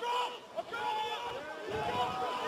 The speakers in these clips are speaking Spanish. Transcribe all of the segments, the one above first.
Drop! Drop! Drop!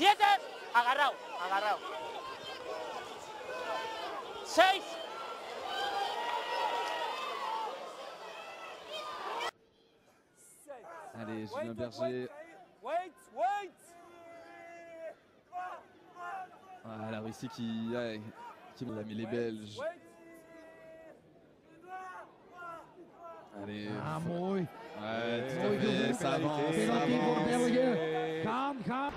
Siete. Agarrado, agarrado. Seis. Allez, Julien Berger. Wait, wait Ah, la Russie qui, ouais, qui l'a mis les Belges. Allez. Ah, mooi. Ouais, tout à fait, ça avance, ça avance. België. Gaan,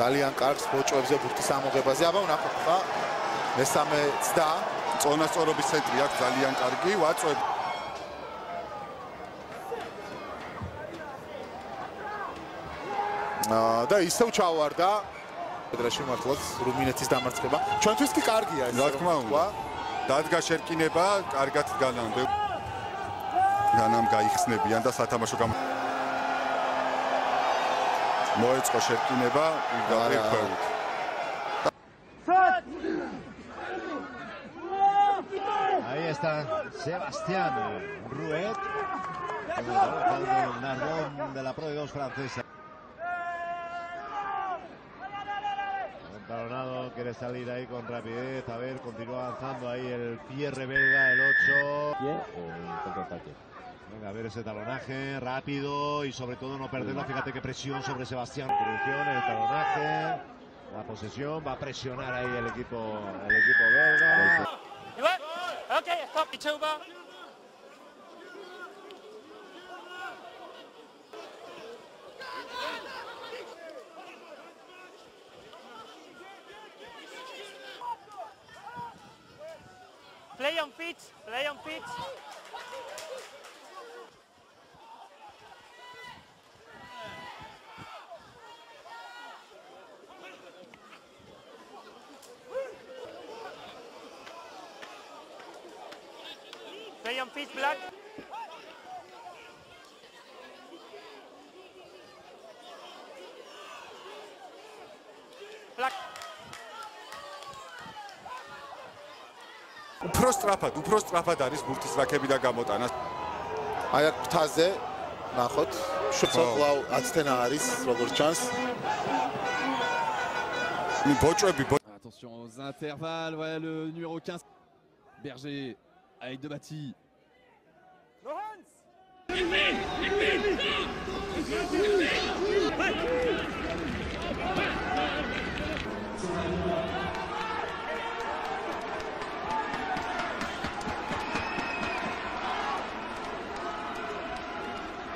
ძალიან კარგს ბოჭოებზე ბურთის ამოღებაზე. აბა ვნახოთ ხა მესამე ცდა წონასწორობის ცენტრი აქვს ძალიან კარგი, ვაწვევ და ისევ ჩავარდა ფედერაში მართლაც რუმინეთის დამარცხება. ჩვენთვის კი კარგია ეს. რა თქმა უნდა. დადგა შერკინება, კარგად განამდე. განამ გაიხსნებიან და სათამაშო გამ მოეწყო შერკინება პირდაპირ არა. ქვევით. Ahí está Sebastián Ruet, el Narbón de la Pro de 2 francesa. El talonado quiere salir ahí con rapidez. A ver, continúa avanzando ahí el Pierre belga, el 8. A ver ese talonaje rápido y sobre todo no perderlo. Fíjate qué presión sobre Sebastián. El talonaje, la posesión. Va a presionar ahí el equipo, el equipo belga. Okay, stop. It's. Play on pitch. Play on pitch. Play on pitch, Black. Black. უფრო სწრაფად, უფრო სწრაფად არის ბურთის რაკები და გამოტანა. აი აქ ფთაზე ნახოთ. შუცოკლავ 10-თენა არის როგორც ჩანს. ნუ ბოჭები ბო- Attention aux intervalles, ouais, le numéro 15. Berger avec de bâti. No hands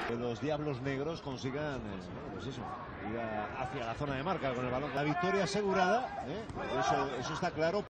que los Diablos Negros consigan eh, bueno, pues eso, ir a- hacia la zona de marca con el balón. La victoria asegurada, ¿eh? eso, eso está claro.